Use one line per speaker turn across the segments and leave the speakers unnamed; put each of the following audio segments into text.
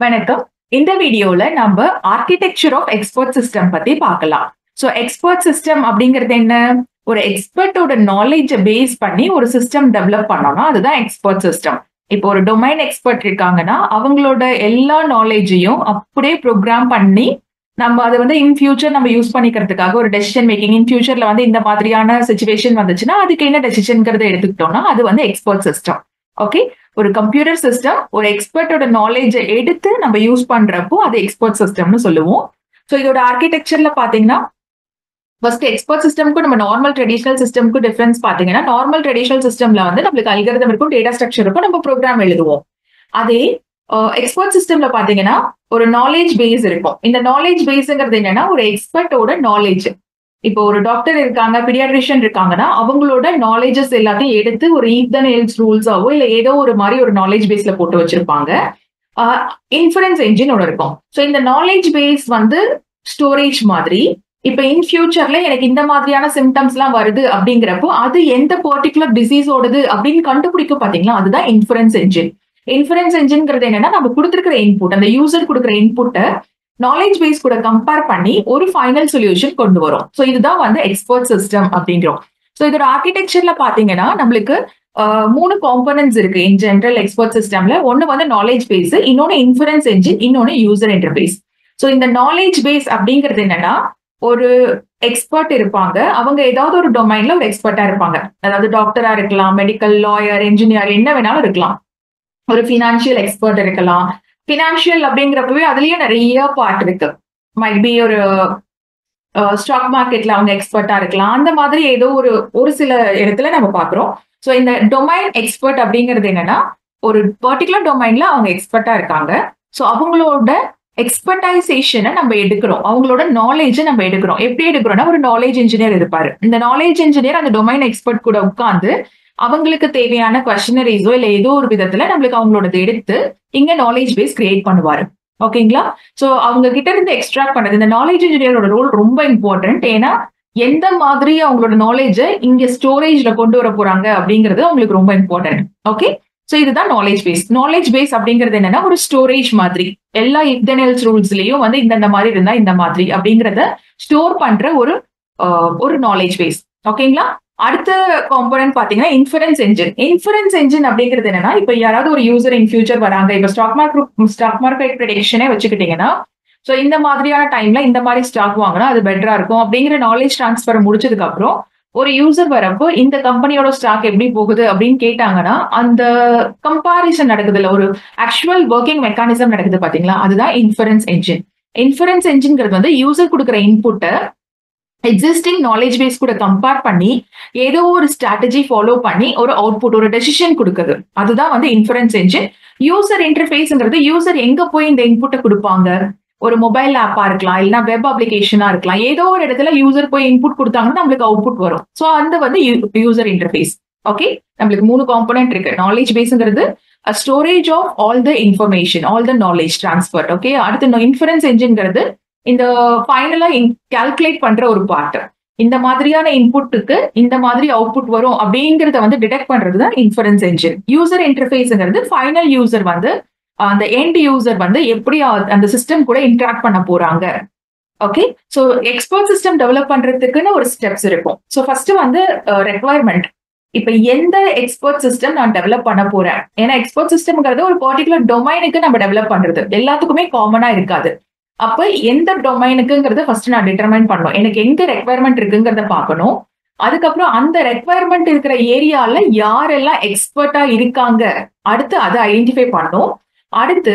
வணக்கம். இந்த வீடியோல நம்ம ஆர்கிடெக்சர் ஆஃப் எக்ஸ்பர்ட் சிஸ்டம் பத்தி பார்க்கலாம். ஸோ எக்ஸ்பர்ட் சிஸ்டம் அப்படிங்கிறது என்ன? ஒரு எக்ஸ்பர்ட்டோட நாலேஜ பேஸ் பண்ணி ஒரு சிஸ்டம் டெவலப் பண்ணணும். அதுதான் எக்ஸ்பர்ட் சிஸ்டம் இப்போ ஒரு டொமைன் எக்ஸ்பர்ட் இருக்காங்கன்னா அவங்களோட எல்லா நாலேஜையும் அப்படியே ப்ரோக்ராம் பண்ணி நம்ம அதை வந்து இன் ஃபியூச்சர் நம்ம யூஸ் பண்ணிக்கிறதுக்காக ஒரு டெசிஷன் மேக்கிங் இன் ஃபியூச்சர்ல வந்து இந்த மாதிரியான சுச்சுவேஷன் வந்துச்சுன்னா அதுக்கு என்ன டெசிஷன்ங்கிறத எடுத்துக்கிட்டோம்னா அது வந்து எக்ஸ்பர்ட் சிஸ்டம் ஓகே ஒரு கம்ப்யூட்டர் சிஸ்டம் ஒரு எக்ஸ்பர்ட்டோட நாலேஜை எடுத்து நம்ம யூஸ் பண்றப்போ அது எக்ஸ்பர்ட் சிஸ்டம்னு சொல்லுவோம். ஸோ இதோட ஆர்கிடெக்சர்ல பாத்தீங்கன்னா ஃபர்ஸ்ட் எக்ஸ்பர்ட் சிஸ்டம்க்கும் நம்ம நார்மல் ட்ரெடிஷனல் சிஸ்டம்க்கும் டிஃபரன்ஸ் பாத்தீங்கன்னா நார்மல் ட்ரெடிஷனல் சிஸ்டம்ல வந்து நம்மளுக்கு அல்கரிதம் இருக்கும் டேட்டா ஸ்ட்ரக்சர் இருக்கும் நம்ம ப்ரோக்ராம் எழுதுவோம். அதே எக்ஸ்பர்ட் சிஸ்டம்ல பாத்தீங்கன்னா ஒரு நாலேஜ் பேஸ் இருக்கும். இந்த நாலேஜ் பேஸ்ங்கிறது என்னன்னா ஒரு எக்ஸ்பர்ட்டோட நாலேஜ் இப்போ ஒரு டாக்டர் இருக்காங்க பிடியாட்ரிஷியன் இருக்காங்கன்னா அவங்களோட நாலேஜஸ் எல்லாத்தையும் எடுத்து ஒரு ஈத்தன் ஹெல்ஸ் ரூல்ஸாவோ இல்ல ஏதோ ஒரு மாதிரி ஒரு நாலேஜ் பேஸ்ல போட்டு வச்சிருப்பாங்க. இன்ஃபுரன்ஸ் என்ஜின் ஒன்று இருக்கும். ஸோ இந்த நாலேஜ் பேஸ் வந்து ஸ்டோரேஜ் மாதிரி. இப்ப இன் ஃபியூச்சர்ல எனக்கு இந்த மாதிரியான சிம்டம்ஸ் எல்லாம் வருது அப்படிங்கிறப்போ அது எந்த பர்டிகுலர் டிசீஸோடது அப்படின்னு கண்டுபிடிக்கும் பாத்தீங்களா அதுதான் இன்ஃபுரன்ஸ் என்ஜின் இன்ஃபுரன்ஸ் என்ஜின்ங்கிறது என்னன்னா நம்ம கொடுத்துருக்கிற இன்புட் அந்த யூசர் கொடுக்குற இன்புட்டை நாலேஜ் பேஸ் கூட கம்பேர் பண்ணி ஒரு ஃபைனல் சொல்யூஷன் கொண்டு வரும். ஸோ இதுதான் வந்து எக்ஸ்பர்ட் சிஸ்டம் அப்படிங்கிறோம். ஸோ இதோட ஆர்கிடெக்சர்ல பாத்தீங்கன்னா நம்மளுக்கு மூணு காம்பனன்ஸ் இருக்கு. இன் ஜென்ரல் எக்ஸ்பர்ட் சிஸ்டம்ல ஒன்னு வந்து நாலேஜ் பேஸ் இன்னொன்னு இன்ஃபுரன்ஸ் என்ஜின் இன்னொன்னு யூசர் இன்டர்பேஸ் ஸோ இந்த நாலேஜ் பேஸ் அப்படிங்கிறது என்னன்னா ஒரு எக்ஸ்பர்ட் இருப்பாங்க. அவங்க ஏதாவது ஒரு டொமைன்ல ஒரு எக்ஸ்பர்ட்டா இருப்பாங்க. அதாவது டாக்டரா இருக்கலாம் மெடிக்கல் லாயர் இன்ஜினியர் என்ன வேணாலும் இருக்கலாம். ஒரு ஃபினான்ஷியல் எக்ஸ்பர்ட் இருக்கலாம். ஃபினான்ஷியல் அப்படிங்கிறப்பவே அதுலயே நிறைய பார்ட் இருக்கு. மைட் பி ஒரு ஸ்டாக் மார்க்கெட்ல அவங்க எக்ஸ்பர்ட்டா இருக்கலாம். அந்த மாதிரி ஏதோ ஒரு ஒரு சில இடத்துல நம்ம பாக்குறோம் ஸோ இந்த டொமைன் எக்ஸ்பர்ட் அப்படிங்கிறது என்னன்னா ஒரு பர்டிகுலர் டொமைன்ல அவங்க எக்ஸ்பர்ட்டா இருக்காங்க. ஸோ அவங்களோட எக்ஸ்பர்டைசேஷனை நம்ம எடுக்கிறோம். அவங்களோட நாலேஜை நம்ம எடுக்கிறோம். எப்படி எடுக்கிறோம்னா ஒரு நாலேஜ் இன்ஜினியர் இருப்பாரு. இந்த நாலேஜ் இன்ஜினியர் அந்த டொமைன் எக்ஸ்பர்ட் கூட உட்காந்து அவங்களுக்கு தேவையான கொஷனரிஸோ இல்ல ஏதோ ஒரு விதத்துல நம்மளுக்கு அவங்களோட எடுத்து இங்க நாலேஜ் பேஸ் கிரியேட் பண்ணுவாரு. ஓகேங்களா? சோ அவங்க கிட்ட இருந்து எக்ஸ்ட்ராக்ட் பண்ணது. இந்த நாலேஜ் இன்ஜினியரோட ரோல் ரொம்ப இம்பார்ட்டன்ட் ஏன்னா எந்த மாதிரி அவங்களோட நாலேஜை இங்க ஸ்டோரேஜ்ல கொண்டு வர போறாங்க அப்படிங்கிறது அவங்களுக்கு ரொம்ப இம்பார்ட்டன்ட் ஓகே ஸோ இதுதான் நாலேஜ் பேஸ் நாலேஜ் பேஸ் அப்படிங்கிறது என்னன்னா ஒரு ஸ்டோரேஜ் மாதிரி. எல்லா இன்டர்னல்ஸ் ரூல்ஸ்லயும் வந்து இந்த மாதிரி இருந்தா இந்த மாதிரி அப்படிங்கிறத ஸ்டோர் பண்ற ஒரு ஒரு நாலேஜ் பேஸ் ஓகேங்களா? அடுத்த காம்போனன்ட் பாத்தீங்கன்னா இன்ஃபரன்ஸ் என்ஜின் இன்ஃபரன்ஸ் என்ஜின் அப்படிங்கிறது என்னன்னா இப்ப யாராவது ஒரு யூசர் இன் ஃபியூச்சர் வராங்க. இப்ப ஸ்டாக் மார்க்கெட் ஸ்டாக் மார்க்கெட் ப்ரெடிக்ஷனே வச்சுக்கிட்டீங்கன்னா ஸோ இந்த மாதிரியான டைம்ல இந்த மாதிரி ஸ்டாக் வாங்கினா அது பெட்டரா இருக்கும். அப்படிங்கிற நாலேஜ் டிரான்ஸ்ஃபர் முடிச்சதுக்கு அப்புறம் ஒரு யூசர் வரப்போ இந்த கம்பெனியோட ஸ்டாக் எப்படி போகுது அப்படின்னு கேட்டாங்கன்னா அந்த கம்பாரிசன் நடக்குது இல்லை ஒரு ஆக்சுவல் ஒர்க்கிங் மெக்கானிசம் நடக்குது பாத்தீங்களா? அதுதான் இன்ஃபரன்ஸ் என்ஜின் இன்ஃபரன்ஸ் என்ஜின்ங்கிறது வந்து யூசர் கொடுக்குற இன்புட்டை எக்ஸிஸ்டிங் நாலேஜ் பேஸ் கூட கம்பேர் பண்ணி ஏதோ ஒரு ஸ்ட்ராட்டஜி ஃபாலோ பண்ணி ஒரு அவுட்புட் ஒரு டெசிஷன் கொடுக்குது. அதுதான் வந்து இன்ஃபரன்ஸ் என்ஜின் யூசர் இன்டர்ஃபேஸ்ங்கிறது யூசர் எங்க போய் இந்த இன்புட்டை கொடுப்பாங்க? ஒரு மொபைல் ஆப்பா இருக்கலாம் இல்லைன்னா வெப் அப்ளிகேஷனா இருக்கலாம். ஏதோ ஒரு இடத்துல யூசர் போய் இன்புட் கொடுத்தாங்கன்னா நம்மளுக்கு அவுட்புட் வரும். ஸோ அந்த வந்து யூசர் இன்டர்ஃபேஸ் ஓகே நம்மளுக்கு மூணு காம்பனன்ட் இருக்கு. Knowledge பேஸ்ங்கிறது storage of all the information all the knowledge transfer okay அடுத்து இன்ஃபரன்ஸ் என்ஜின்ங்கிறது இந்த ஃபைனலா கால்குலேட் பண்ற ஒரு பார்ட் இந்த மாதிரியான இன்புட்டுக்கு இந்த மாதிரி அவுட்புட் வரும் அப்படிங்கறத வந்து டிடெக்ட் பண்றது தான் இன்ஃபரன்ஸ் என்ஜின் யூசர் இன்டர்ஃபேஸ்ங்கிறது ஃபைனல் யூசர் வந்து அந்த எண்ட் யூசர் வந்து எப்படி அந்த சிஸ்டம் கூட இன்ட்ராக்ட் பண்ண போறாங்க. Okay so expert system develop பண்றதுக்குன்னு ஒரு ஸ்டெப்ஸ் இருக்கும். ஸோ ஃபர்ஸ்ட் வந்து ரெக்குவயர்மெண்ட் இப்ப எந்த எக்ஸ்பர்ட் சிஸ்டம் நான் டெவலப் பண்ண போறேன்? ஏன்னா எக்ஸ்பர்ட் சிஸ்டம்ங்கிறது ஒரு பர்டிகுலர் டொமைனுக்கு நம்ம டெவலப் பண்றது. எல்லாத்துக்குமே காமனா இருக்காது. அப்ப எந்த டொமைனுக்குங்கிறத ஃபர்ஸ்ட் நான் டிட்டர்மைன் பண்ணணும். எனக்கு எங்க ரெக்குவயர்மெண்ட் இருக்குங்கிறத பார்க்கணும். அதுக்கப்புறம் அந்த ரெக்குவயர்மெண்ட் இருக்கிற ஏரியால யாரெல்லாம் எக்ஸ்பர்ட்டா இருக்காங்க? அடுத்து அதை ஐடென்டிஃபை பண்ணும் அடுத்து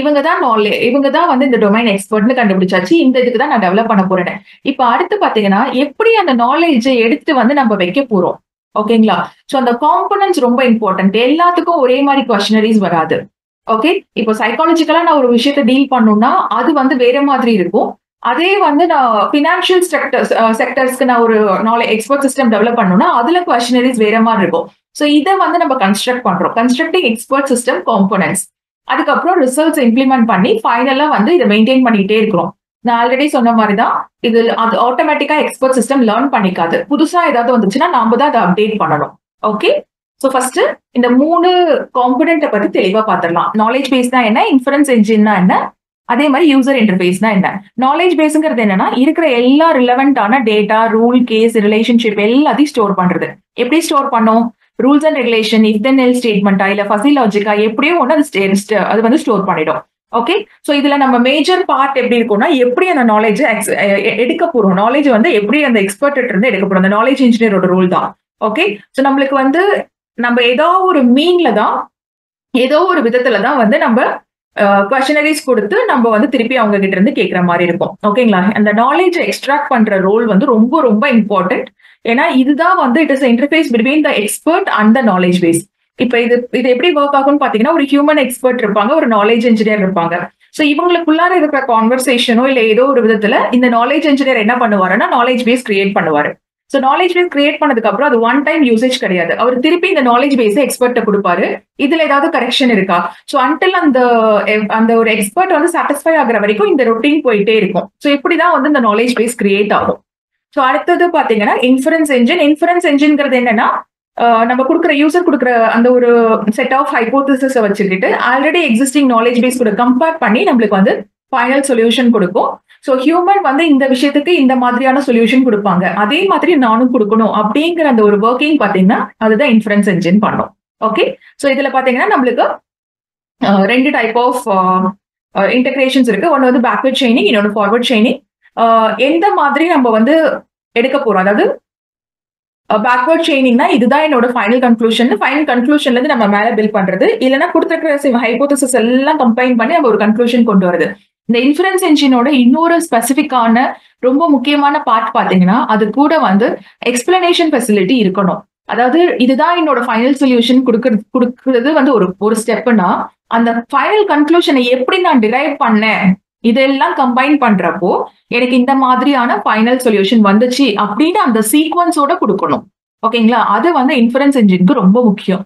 இவங்க தான் நாலே இவங்க தான் வந்து இந்த டொமைன் எக்ஸ்பர்ட்னு கண்டுபிடிச்சாச்சு. இந்த இதுக்கு தான் நான் டெவலப் பண்ண போறேன். இப்ப அடுத்து பாத்தீங்கன்னா எப்படி அந்த நாலேஜை எடுத்து வந்து நம்ம வைக்க போறோம்? ஓகேங்களா சோ அந்த காம்பனன்ஸ் ரொம்ப இம்பார்ட்டன்ட் எல்லாத்துக்கும் ஒரே மாதிரி கொஷனரிஸ் வராது. ஓகே இப்போ சைக்காலஜிக்கலா நான் ஒரு விஷயத்த டீல் பண்ணணும்னா அது வந்து வேற மாதிரி இருக்கும். அதே வந்து நான் பினான்சியல் செக்டர்ஸ் செக்டர்ஸ்க்கு நான் ஒரு நாளை எக்ஸ்பர்ட் சிஸ்டம் டெவலப் பண்ணணும்னா அதுல கொஷினரிஸ் வேற மாதிரி இருக்கும். ஸோ இதை வந்து நம்ம கன்ஸ்ட்ரக்ட் பண்றோம். கன்ஸ்ட்ரக்டிங் எக்ஸ்பர்ட் சிஸ்டம் காம்பனன்ஸ் அதுக்கப்புறம் ரிசல்ட்ஸ் இம்ப்ளிமெண்ட் பண்ணி ஃபைனலா வந்து இதை மெயின்டைன் பண்ணிட்டே இருக்கிறோம். நான் ஆல்ரெடி சொன்ன மாதிரி தான் இது அது ஆட்டோமேட்டிக்கா எக்ஸ்பர்ட் சிஸ்டம் லேர்ன் பண்ணிக்காது. புதுசா ஏதாவது வந்துச்சுன்னா நாம தான் அதை அப்டேட் பண்ணணும். ஓகே ஸோ ஃபர்ஸ்ட் இந்த மூணு காம்பனண்ட்டை பத்தி தெளிவா பார்த்துடலாம். நாலேஜ் பேஸ்னா என்ன? இன்ஃபரன்ஸ் என்ஜின்னா என்ன? அதே மாதிரி யூசர் இன்டர்ஃபேஸ்னா என்ன? நாலேஜ் பேஸுங்கிறது என்னன்னா இருக்கிற எல்லா ரிலவெண்டான டேட்டா ரூல் கேஸ் ரிலேஷன்ஷிப் எல்லாத்தையும் ஸ்டோர் பண்றது. எப்படி ஸ்டோர் பண்ணும்? Rules and regulation if then else ஸ்டேட்மெண்ட்டா இல்ல ஃபசிலாஜிக்கா எப்படியோ ஒன்று அது அது வந்து ஸ்டோர் பண்ணிடும். ஓகே ஸோ இதுல நம்ம மேஜர் பார்ட் எப்படி இருக்கும்னா எப்படி அந்த நாலேஜ் எடுக்க போறோம்? நாலேஜ் வந்து எப்படி அந்த எக்ஸ்பர்ட் இருந்து எடுக்க போறோம்? அந்த நாலேஜ் இன்ஜினியரோட ரூல் தான். ஓகே ஸோ நம்மளுக்கு வந்து நம்ம ஏதோ ஒரு மீன்ல தான் ஏதோ ஒரு விதத்துல தான் வந்து நம்ம கொஷனரிஸ் கொடுத்து நம்ம வந்து திருப்பி அவங்க கிட்ட இருந்து கேட்குற மாதிரி இருக்கும். ஓகேங்களா அந்த நாலேஜ் எக்ஸ்ட்ராக்ட் பண்ற ரோல் வந்து ரொம்ப ரொம்ப இம்பார்ட்டன்ட் ஏன்னா இதுதான் வந்து it is interface between the expert and the knowledge base இப்போ இது இது எப்படி ஒர்க் ஆகும்னு பாத்தீங்கன்னா ஒரு ஹியூமன் எக்ஸ்பர்ட் இருப்பாங்க ஒரு நாலேஜ் இன்ஜினியர் இருப்பாங்க. ஸோ இவங்களுக்குள்ளார இருக்கிற கான்வர்சேஷனோ இல்ல ஏதோ ஒரு விதத்துல இந்த நாலேஜ் இன்ஜினியர் என்ன பண்ணுவாருன்னா நாலேஜ் பேஸ் கிரியேட் பண்ணுவாரு. ஸோ நாலேஜ் பேஸ் கிரியேட் பண்ணதுக்கு அப்புறம் அது ஒன் டைம் யூசேஜ் கிடையாது. அவர் திருப்பி இந்த நாலேஜ் பேஸை எக்ஸ்பர்ட்ட கொடுப்பாரு. இதுல ஏதாவது கரெக்ஷன் இருக்கா? ஸோ அன்டில் அந்த அந்த ஒரு எக்ஸ்பர்ட் வந்து சாட்டிஸ்ஃபை ஆகுற வரைக்கும் இந்த ரொட்டீன் போயிட்டே இருக்கும். ஸோ இப்படிதான் வந்து இந்த நாலேஜ் பேஸ் கிரியேட் ஆகும். ஸோ அடுத்தது பாத்தீங்கன்னா இன்ஃபரன்ஸ் என்ஜின் இன்ஃபரன்ஸ் என்ஜின்ங்கிறது என்னன்னா நம்ம கொடுக்குற யூசர் கொடுக்குற அந்த ஒரு செட் ஆஃப் ஹைபோதிசஸை வச்சுக்கிட்டு ஆல்ரெடி எக்ஸிஸ்டிங் நாலேஜ் பேஸ் கூட கம்பேர் பண்ணி நம்மளுக்கு வந்து ஃபைனல் சொல்யூஷன் கொடுக்கும். ஸோ ஹியூமன் வந்து இந்த விஷயத்துக்கு இந்த மாதிரியான சொல்யூஷன் கொடுப்பாங்க. அதே மாதிரி நானும் கொடுக்கணும் அப்படிங்கிற அந்த ஒரு ஒர்க்கிங் பாத்தீங்கன்னா அதுதான் இன்ஃபரன்ஸ் என்ஜின் பண்ணும். ஓகே ஸோ இதுல பாத்தீங்கன்னா நம்மளுக்கு ரெண்டு டைப் ஆஃப் இன்டகிரேஷன்ஸ் இருக்கு. ஒன்று வந்து பேக்வர்ட் ஷைனிங் இன்னொன்று ஃபார்வர்ட் ஷைனிங் எந்த மாதிரி நம்ம வந்து எடுக்க போறோம்? அதாவது பேக்வர்ட் செயினிங்னா இதுதான் என்னோட ஃபைனல் கன்க்ளூஷன் ஃபைனல் கன்க்ளூஷன்ல இருந்து நம்ம மேல பில் பண்றது. இல்லைன்னா கொடுத்துருக்கிற ஹைபோதசிஸ் எல்லாம் கம்பைன் பண்ணி நம்ம ஒரு கன்க்ளூஷன் கொண்டு வருது இந்த இன்ஃபரன்ஸ் என்ஜினோட இன்னொரு ஸ்பெசிஃபிக்கான ரொம்ப முக்கியமான பார்ட் பாத்தீங்கன்னா அது கூட வந்து எக்ஸ்பிளனேஷன் ஃபெசிலிட்டி இருக்கணும். அதாவது இதுதான் என்னோட ஃபைனல் சொல்யூஷன் கொடுக்கறது கொடுக்கறது வந்து ஒரு ஒரு ஸ்டெப்னா அந்த ஃபைனல் கன்க்ளூஷனை எப்படி நான் டிரைவ் பண்ணேன்? இதெல்லாம் கம்பைன் பண்றப்போ எனக்கு இந்த மாதிரியான ஃபைனல் சொல்யூஷன் வந்துச்சு அப்படின்னு அந்த சீக்வன்ஸோட கொடுக்கணும். ஓகேங்களா? அது வந்து இன்ஃபரன்ஸ் என்ஜினுக்கு ரொம்ப முக்கியம்.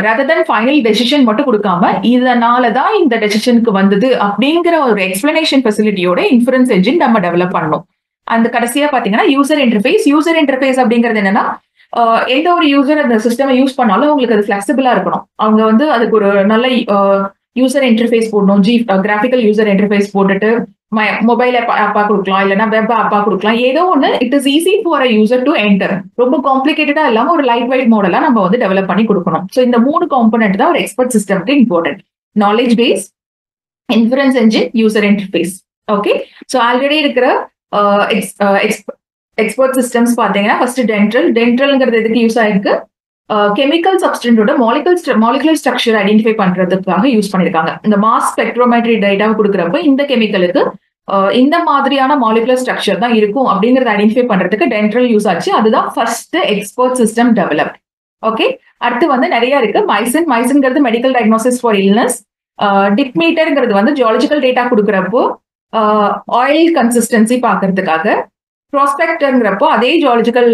ரதர் தென் ஃபைனல் டெசிஷன் மட்டும் கொடுக்காம இதனால தான் இந்த டெசிஷனுக்கு வந்தது அப்படிங்கிற ஒரு எக்ஸ்பிளனேஷன் ஃபெசிலிட்டியோட இன்ஃபுரன்ஸ் என்ஜின் நம்ம டெவலப் பண்ணணும் அந்த கடைசியா பாத்தீங்கன்னா யூசர் இன்டர்ஃபேஸ் யூசர் இன்டர்ஃபேஸ் அப்படிங்கிறது என்னன்னா ஆஹ் எந்த ஒரு யூசர் அந்த சிஸ்டம் யூஸ் பண்ணாலும் அவங்களுக்கு அது ஃபிளெக்சிபிளா இருக்கணும். அவங்க வந்து அதுக்கு ஒரு நல்ல uh, யூசர் இன்டர்ஃபேஸ் போடணும். ஜி கிராஃபிக்கல் யூசர் இன்டர்ஃபேஸ் போட்டுட்டு மொபைல் ஆப் ஆப்பா கொடுக்கலாம் இல்லைன்னா வெப் ஆப்பா கொடுக்கலாம். ஏதோ ஒன்று it is easy for a user to enter ரொம்ப காம்ப்ளிகேட்டடா இல்லாம ஒரு லைட் வைட் மாடலா நம்ம வந்து டெவலப் பண்ணி கொடுக்கணும். ஸோ இந்த மூணு காம்பனெண்ட் தான் ஒரு expert சிஸ்டம்க்கு important knowledge base inference engine user interface okay so already இருக்கிற எக்ஸ்பர்ட் சிஸ்டம்ஸ் பார்த்தீங்கன்னா ஃபர்ஸ்ட் டென்ட்ரல் டென்ட்ரல்ங்கிறது எதுக்கு யூஸ் ஆயிருக்கு? கெமிக்கல் சப்ஸ்டன்டோட மாலிகல் மாலிகுலர் ஸ்ட்ரக்சர் ஐடென்டிஃபை பண்றதுக்காக யூஸ் பண்ணிருக்காங்க. இந்த மாஸ் ஸ்பெக்ட்ரோமெட்ரி டேட்டாவை கொடுக்குறப்ப இந்த கெமிக்கலுக்கு இந்த மாதிரியான மாலிகுலர் ஸ்ட்ரக்சர் தான் இருக்கும் அப்படிங்கறத ஐடென்டிஃபை பண்றதுக்கு டென்ட்ரல் யூஸ் ஆச்சு. அதுதான் first export system develop okay அடுத்து வந்து நிறைய இருக்கு. மைசின் மைசின்ங்கிறது மெடிக்கல் டயக்னோசிஸ் ஃபார் இல்னஸ் டிக்மீட்டர்ங்கிறது வந்து ஜியாலஜிக்கல் டேட்டா கொடுக்குறப்போ ஆயில் கன்சிஸ்டன்சி பார்க்கறதுக்காக ப்ராஸ்பெக்டர்ங்கிறப்போ அதே geological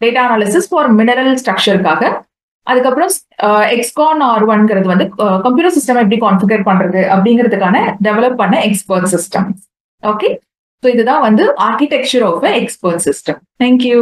data analysis for mineral ஸ்ட்ரக்சருக்காக அதுக்கப்புறம் uh, எக்ஸ்கான் ஆர் ஒன்ங்கிறது வந்து uh, கம்ப்யூட்டர் சிஸ்டம் எப்படி கான்ஃபிகர் பண்றது அப்படிங்கிறதுக்கான டெவலப் பண்ண எக்ஸ்பர்ட் சிஸ்டம் ஓகே ஸோ இதுதான் வந்து architecture of expert system thank you